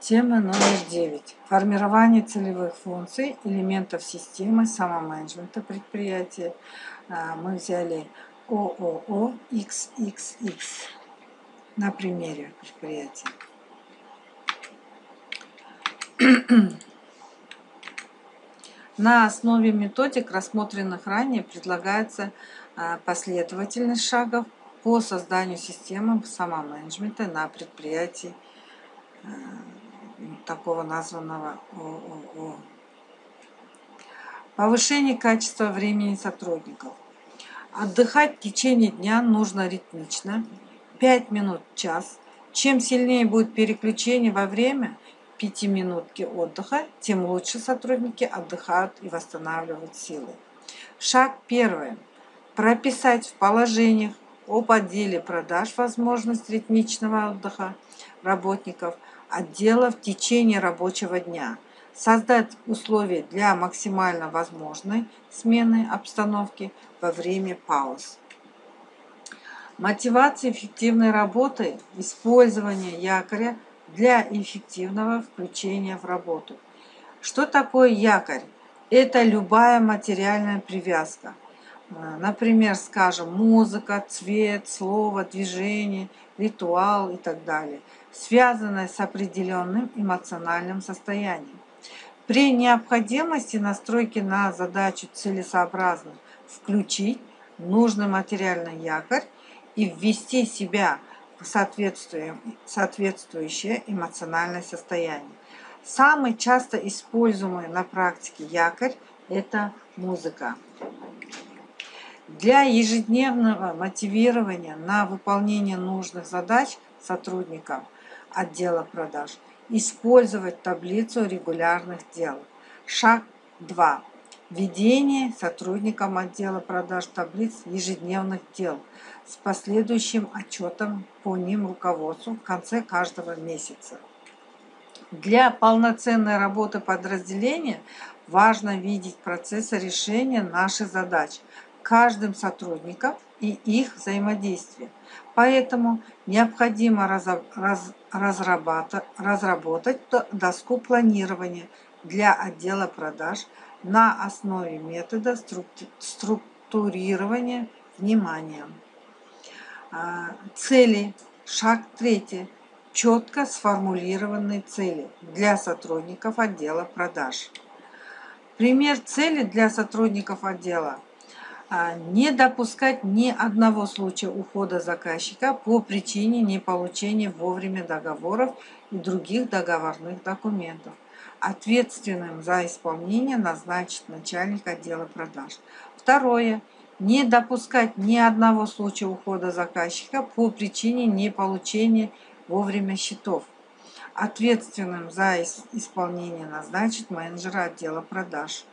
Тема номер 9. Формирование целевых функций элементов системы самоменеджмента предприятия. А, мы взяли ООО XXX на примере предприятия. На основе методик, рассмотренных ранее, предлагается а, последовательность шагов по созданию системы самоменеджмента на предприятии а, такого названного ООО. Повышение качества времени сотрудников. Отдыхать в течение дня нужно ритмично, 5 минут в час. Чем сильнее будет переключение во время 5 минутки отдыха, тем лучше сотрудники отдыхают и восстанавливают силы. Шаг первый. Прописать в положениях об отделе продаж возможность ритмичного отдыха работников – отдела в течение рабочего дня, создать условия для максимально возможной смены обстановки во время пауз. Мотивация эффективной работы, использование якоря для эффективного включения в работу. Что такое якорь? Это любая материальная привязка. Например, скажем, музыка, цвет, слово, движение, ритуал и так далее – связанное с определенным эмоциональным состоянием. При необходимости настройки на задачу целесообразно включить нужный материальный якорь и ввести себя в соответствующее эмоциональное состояние. Самый часто используемый на практике якорь – это музыка. Для ежедневного мотивирования на выполнение нужных задач сотрудникам – отдела продаж. Использовать таблицу регулярных дел. Шаг 2. Введение сотрудникам отдела продаж таблиц ежедневных дел с последующим отчетом по ним руководству в конце каждого месяца. Для полноценной работы подразделения важно видеть процессы решения наших задач каждым сотрудником и их взаимодействие. Поэтому необходимо разработать доску планирования для отдела продаж на основе метода структурирования внимания. А, цели. Шаг третий. Четко сформулированные цели для сотрудников отдела продаж. Пример цели для сотрудников отдела – не допускать ни одного случая ухода заказчика по причине неполучения вовремя договоров и других договорных документов. Ответственным за исполнение назначить начальник отдела продаж. Второе. Не допускать ни одного случая ухода заказчика по причине неполучения вовремя счетов. Ответственным за исполнение назначить менеджера отдела продаж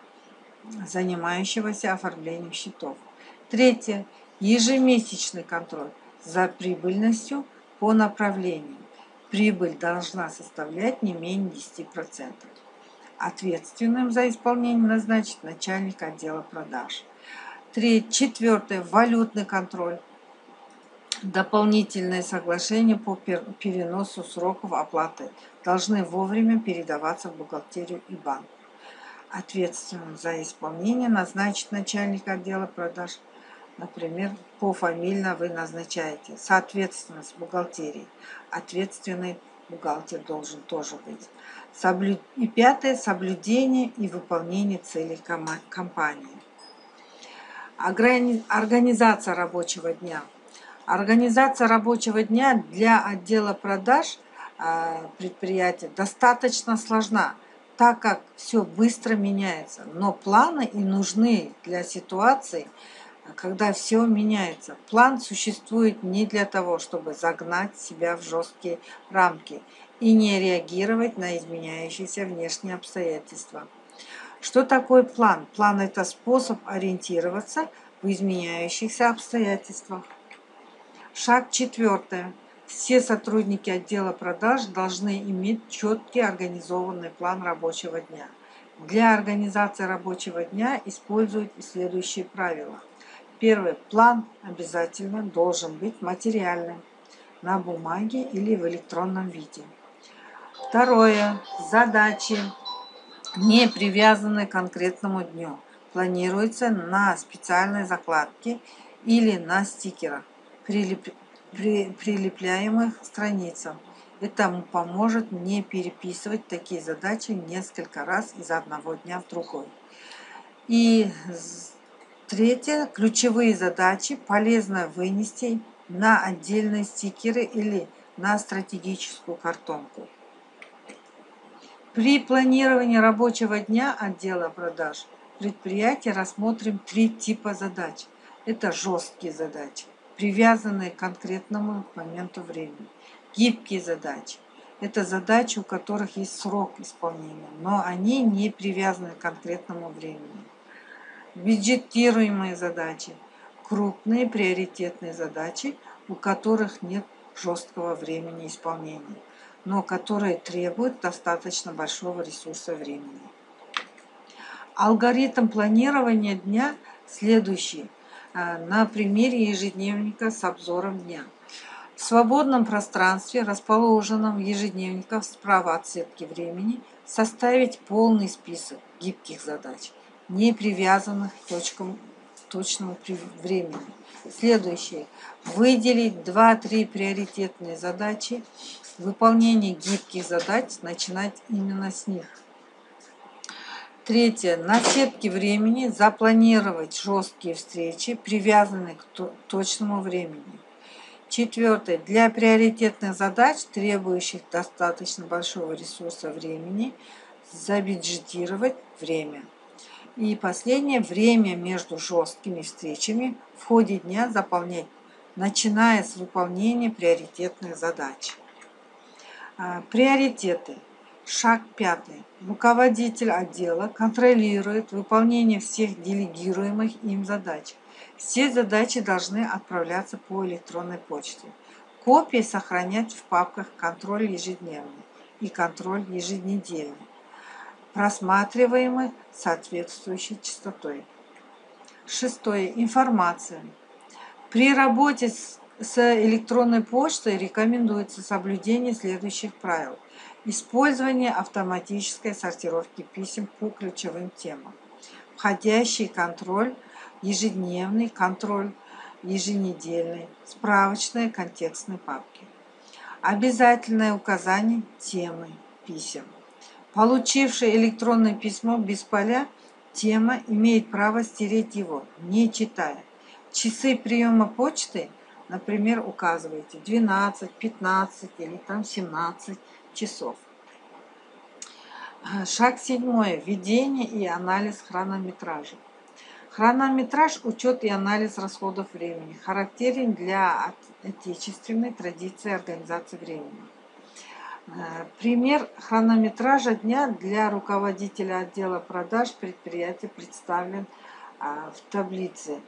занимающегося оформлением счетов. Третье. Ежемесячный контроль за прибыльностью по направлениям. Прибыль должна составлять не менее 10%. Ответственным за исполнение назначить начальник отдела продаж. Третье. Четвертое. Валютный контроль. Дополнительные соглашения по переносу сроков оплаты должны вовремя передаваться в бухгалтерию и банк ответственным за исполнение назначить начальник отдела продаж. Например, пофамильно вы назначаете. Соответственно, с бухгалтерией. Ответственный бухгалтер должен тоже быть. Соблю... И пятое – соблюдение и выполнение целей компании. Организация рабочего дня. Организация рабочего дня для отдела продаж а, предприятия достаточно сложна – так как все быстро меняется. Но планы и нужны для ситуации, когда все меняется. План существует не для того, чтобы загнать себя в жесткие рамки и не реагировать на изменяющиеся внешние обстоятельства. Что такое план? План – это способ ориентироваться в изменяющихся обстоятельствах. Шаг четвертый. Все сотрудники отдела продаж должны иметь четкий организованный план рабочего дня. Для организации рабочего дня используют следующие правила. Первый. План обязательно должен быть материальным, на бумаге или в электронном виде. Второе. Задачи, не привязаны к конкретному дню, планируются на специальной закладке или на стикерах, прилеп... при... прилепляемых страницам. Это поможет не переписывать такие задачи несколько раз из одного дня в другой. И третье, ключевые задачи полезно вынести на отдельные стикеры или на стратегическую картонку. При планировании рабочего дня отдела продаж предприятия рассмотрим три типа задач. Это жесткие задачи, привязанные к конкретному моменту времени. Гибкие задачи. Это задачи, у которых есть срок исполнения, но они не привязаны к конкретному времени. Бюджетируемые задачи. Крупные приоритетные задачи, у которых нет жесткого времени исполнения, но которые требуют достаточно большого ресурса времени. Алгоритм планирования дня следующий на примере ежедневника с обзором дня – в свободном пространстве, расположенном в ежедневниках справа от сетки времени, составить полный список гибких задач, не привязанных к точкам точному времени. Следующее. Выделить 2-3 приоритетные задачи. Выполнение гибких задач начинать именно с них. Третье. На сетке времени запланировать жесткие встречи, привязанные к точному времени. Четвертое. Для приоритетных задач, требующих достаточно большого ресурса времени, забюджетировать время. И последнее. Время между жесткими встречами в ходе дня заполнять, начиная с выполнения приоритетных задач. А, приоритеты. Шаг пятый. Руководитель отдела контролирует выполнение всех делегируемых им задач – все задачи должны отправляться по электронной почте. Копии сохранять в папках «Контроль ежедневный» и «Контроль еженедельный», просматриваемых соответствующей частотой. Шестое. Информация. При работе с, с электронной почтой рекомендуется соблюдение следующих правил. Использование автоматической сортировки писем по ключевым темам. Входящий контроль – ежедневный контроль, еженедельный, справочные контекстные папки. Обязательное указание темы писем. Получивший электронное письмо без поля, тема имеет право стереть его, не читая. Часы приема почты, например, указываете 12, 15 или там 17 часов. Шаг седьмой. Введение и анализ хронометража. Хронометраж, учет и анализ расходов времени характерен для отечественной традиции организации времени. Пример хронометража дня для руководителя отдела продаж предприятия представлен а, в таблице.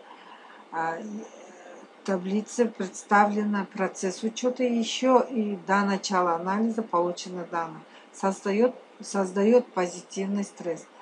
Таблице представлен процесс учета еще и до начала анализа полученных данных. Создает, создает позитивный стресс –